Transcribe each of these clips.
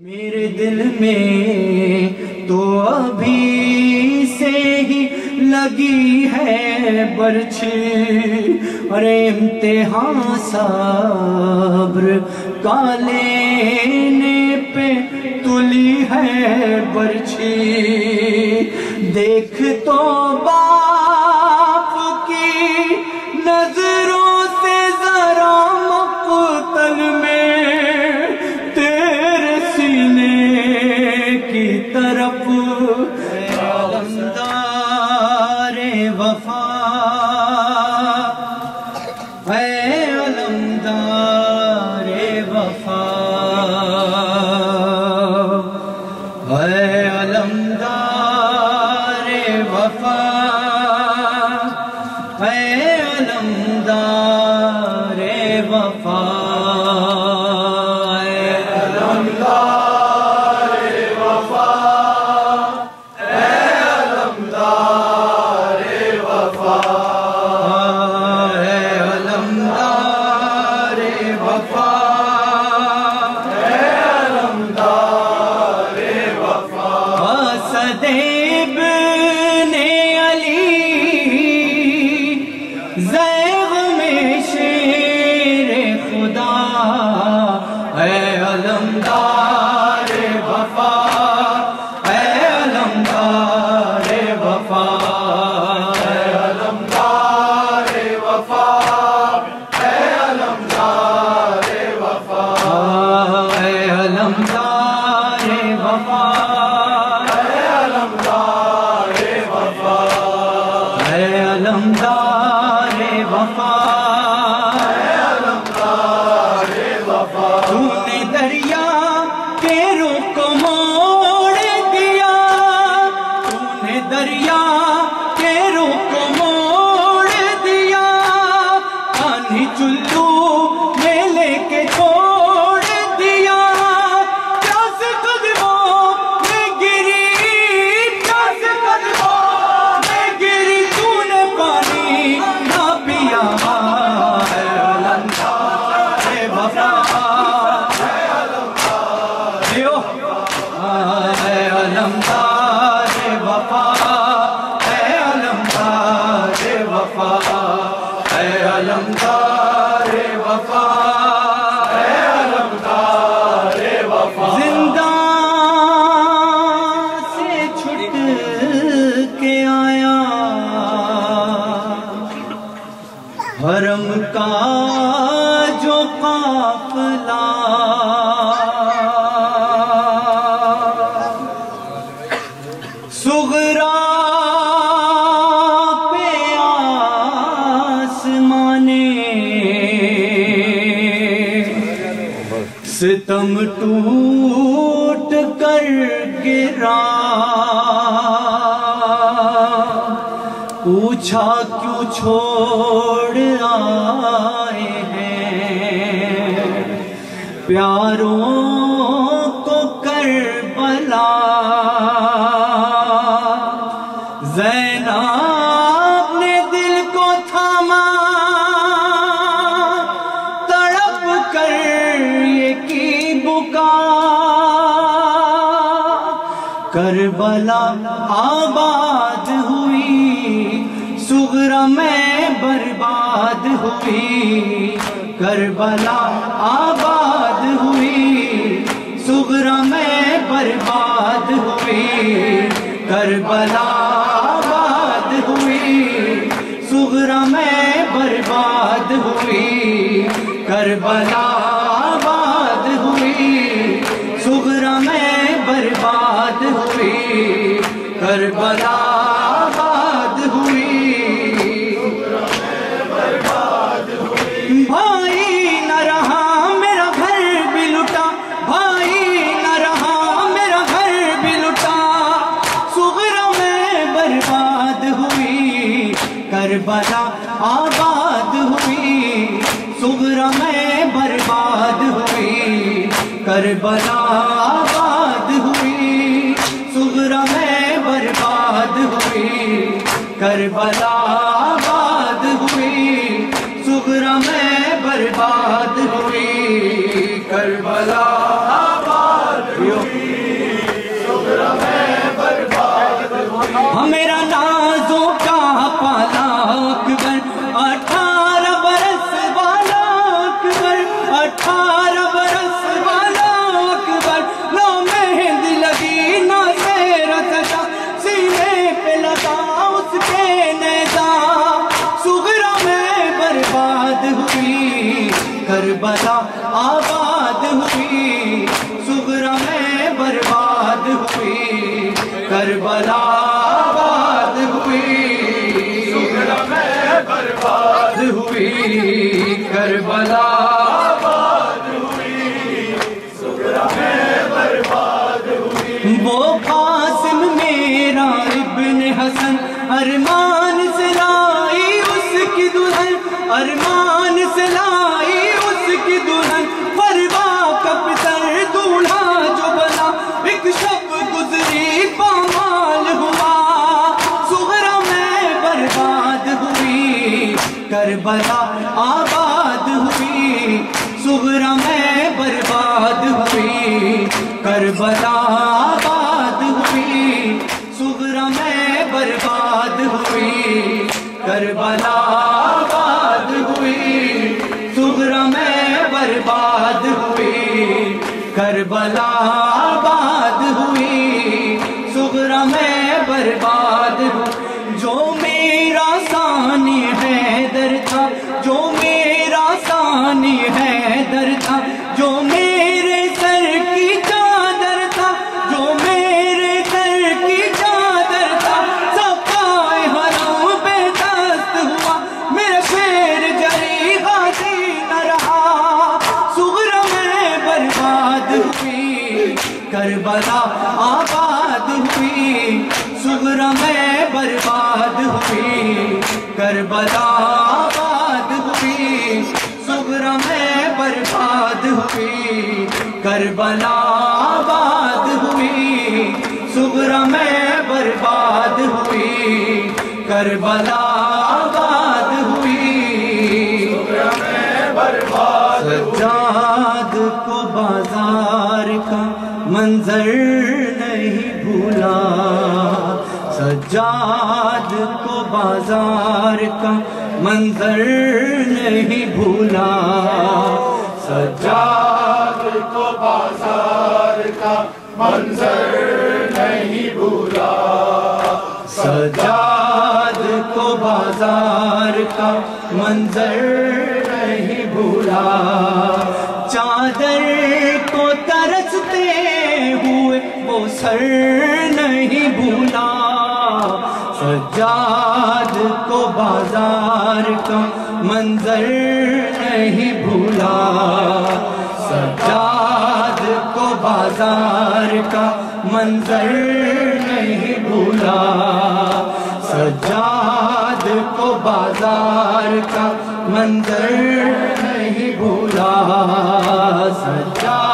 میرے دل میں تو ابھی سے ہی لگی ہے برچ ارے امتحان صبر کا لینے پہ تلی ہے برچی دیکھ تو بات Mama. ستم ٹوٹ کر گرا۔ پوچھا کیوں چھوڑ آ پیاروں کو کربلا زینب نے دل کو تھاما، تڑپ کر یہ کی بکا۔ کربلا آباد ہوئی سغرا میں برباد ہوئی۔ کربلا آباد کبرا میں برباد ہوئی کربلا آباد ہوئی سغرا میں برباد ہوئی کربلا کربلا آباد ہوئی سغرا میں برباد ہوئی کربلا زیادہ آباد ہوئی، صغرا میں برباد ہوئی، کربلا آباد ہوئی، صغرا میں برباد ہوئی، کربلا آباد ہوئی، صغرا میں برباد ہوئی۔ وہ قاسم میرا ابن حسن، ارمان سے لائی اس کی دلہن، ارمان سے لائی کی دلہن پروا کب تر دولہا جو بنا، ایک شب گزری پامال ہوا۔ سغرا میں برباد ہوئی، کربلا آباد ہوئی۔ سغرا میں برباد ہوئی، کربلا کربلا آباد برباد ہوئی، کربلا آباد ہوئی سغرا میں برباد ہوئی، کربلا آباد ہوئی سغرا میں برباد ہوئی، کربلا آباد ہوئی. سجاد کو بازار کا منظر نہیں بھولا۔ سجاد کو بازار کا منظر نہیں بھولا۔ سجاد کو بازار کا منظر نہیں بھولا۔ سجاد کو بازار کا منظر نہیں بھولا۔ چادر کو ترستے ہوئے وہ سر نہیں بھولا۔ سجاد کو بازار کا منظر نہیں بھولا۔ سجاد کو بازار کا منظر نہیں بھولا۔ سجاد کو بازار کا منظر نہیں بھولا۔ سجاد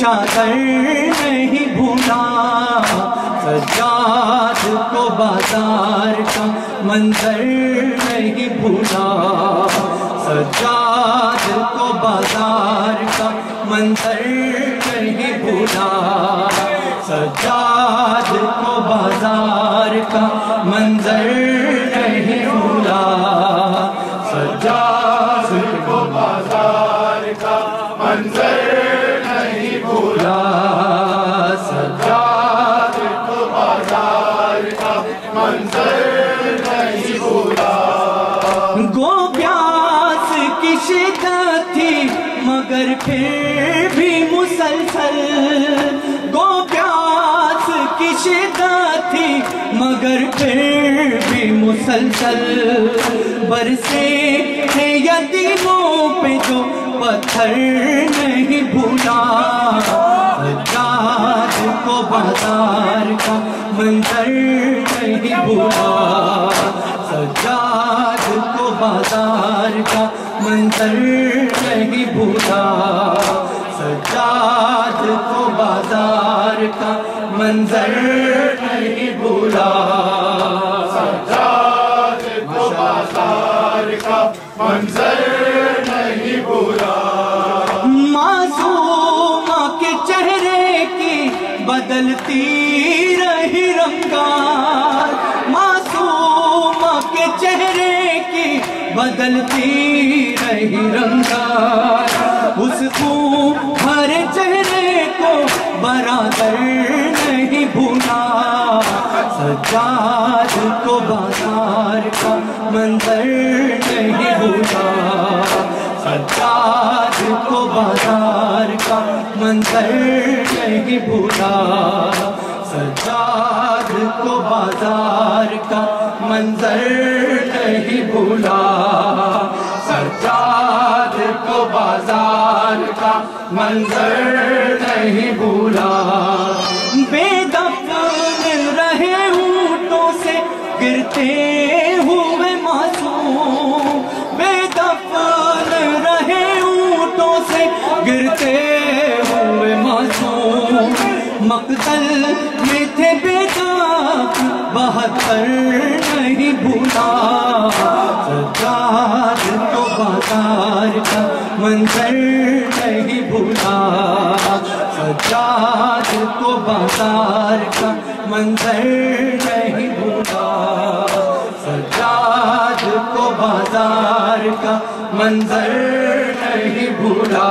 وہ چادر نہیں بھولا سجاد کو بازار کا منظر نہیں بھولا سجاد کو بازار کا منظر نہیں بھولا سجاد کو بازار کا منظر گو پیاس کی شدت تھی، مگر پھر بھی مسلسل۔ گو پیاس کی شدت تھی، مگر پھر بھی مسلسل۔ برسے ہیں یتیموں پہ جو پتھر نہیں بھولا۔ سجاد کو بازار کا منظر نہیں بھولا سجاد کو بازار کا منظر نہیں بھولا سجاد کو بازار کا منظر نہیں بھولا سجاد کو بازار کا منظر بدلتی رہی رنگار معصومہ کے چہرے کی بدلتی رہی رنگار۔ اس کو ہر چہرے کو برادر نہیں بھولا۔ سجاد کو بازار کا منظر سجاد کو بازار کا منظر نہیں بھولا۔ سجاد کو بازار کا منظر نہیں بھولا۔ سجاد کو بازار کا منظر نہیں بھولا۔ بے دفن رہے اونٹوں سے گرتے ہوئے معصوم گرتے ہوئے معصوم مقتل میں تھے بیٹا بہتر نہیں بھولا۔ سجاد کو بازار کا منظر نہیں بھولا۔ سجاد کو بازار کا منظر نہیں بھولا۔ سجاد کو بازار کا منظر نہیں بھولا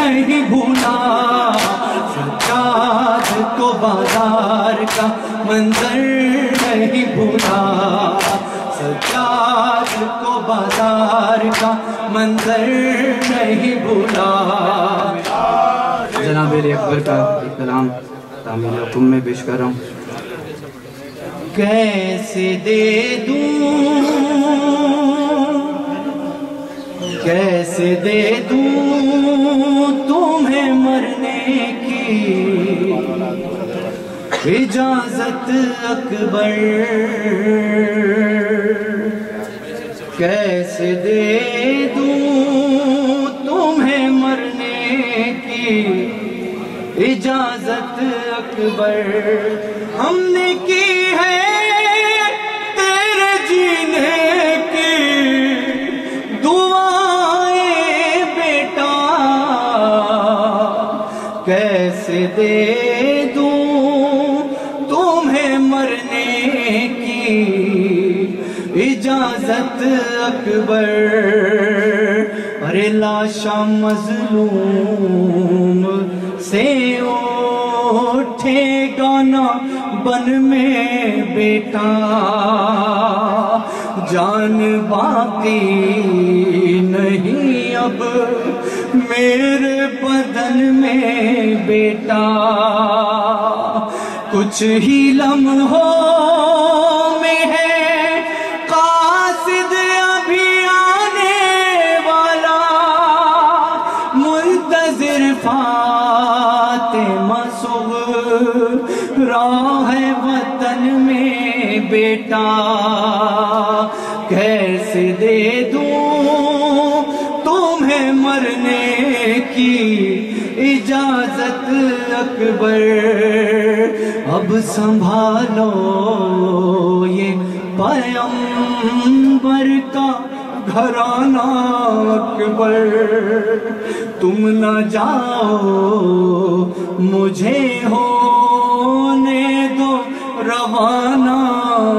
نہیں بھولا۔ سجاد کو بازار کا منظر نہیں بھولا۔ سجاد کو بازار کا منظر نہیں بھولا۔ جناب علی اکبر کا کلام تعمیل حکم میں پیش کر رہا ہوں۔ کیسے دے دوں؟ کیسے دے دوں تمہیں مرنے کی؟ اجازت اکبر۔ کیسے دے دوں تمہیں مرنے کی؟ اجازت اکبر۔ ہم نے کی اکبر، ارے لاشا مظلوم سے اٹھے گانا، بن میں بیٹا، جان باقی نہیں اب، میرے بدن میں بیٹا، کچھ ہی لمحوں منتظر فاطمہ راہ وطن میں بیٹا، کیسے دے دوں تمہیں مرنے کی اجازت اکبر؟ اب سنبھالو یہ پیمبر کا گھرانہ اکبر۔ تم نہ جاؤ مجھے ہونے دو روانہ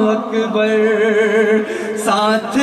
اکبر ساتھ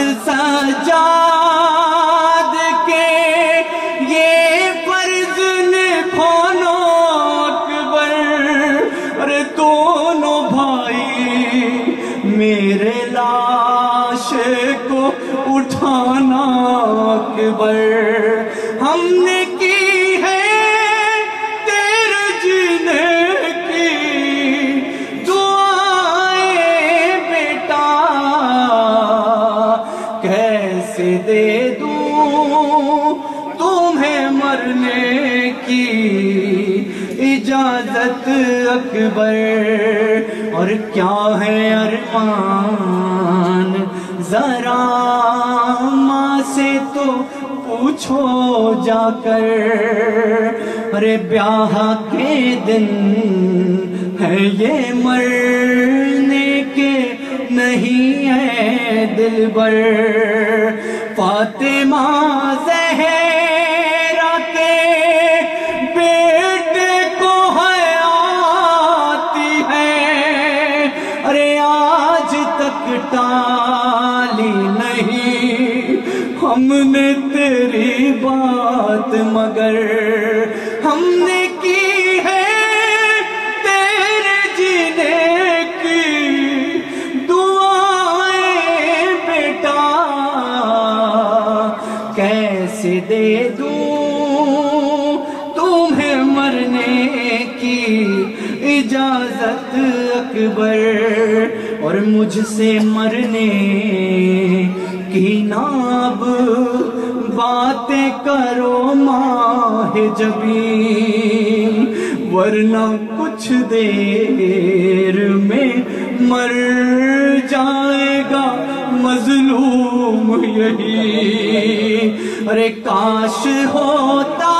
دوں۔ تمہیں مرنے کی اجازت اکبر۔ اور کیا ہے ارمان ذرا ماں سے تو پوچھو جا کر۔ ارے بیاہ کے دن ہے یہ مرنے کے نہیں ہے دل بر فاطمہ زہرا کے بیٹے کو حیاتی ہے۔ ارے آج تک ٹالی نہیں ہم نے تیری بات مگر مجھ سے مرنے کی ناب باتیں کرو ماہ جبی ورنہ کچھ دیر میں مر جائے گا مظلوم یہی۔ ارے کاش ہوتا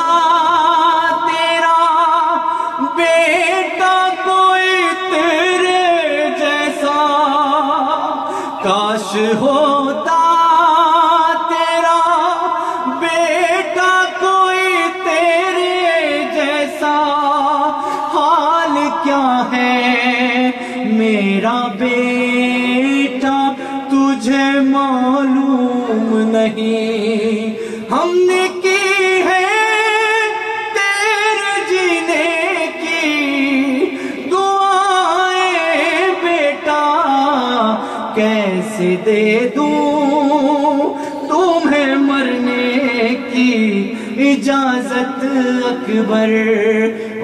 میرا بیٹا تجھے معلوم نہیں۔ ہم نے کی ہے تیرے جینے کی۔ دعائیں بیٹا، کیسے دے دوں تمہیں مرنے کی؟ اجازت اکبر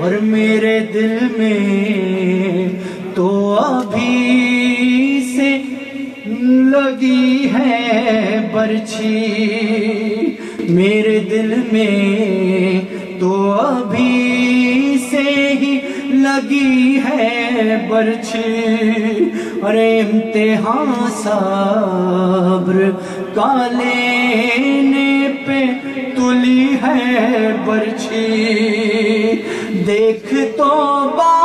اور میرے دل میں تو ابھی سے لگی ہے برچھی میرے دل میں تو ابھی سے ہی لگی ہے برچھی ارے امتحان صبر کا لینے پہ تلی ہے برچھی دیکھ تو باپ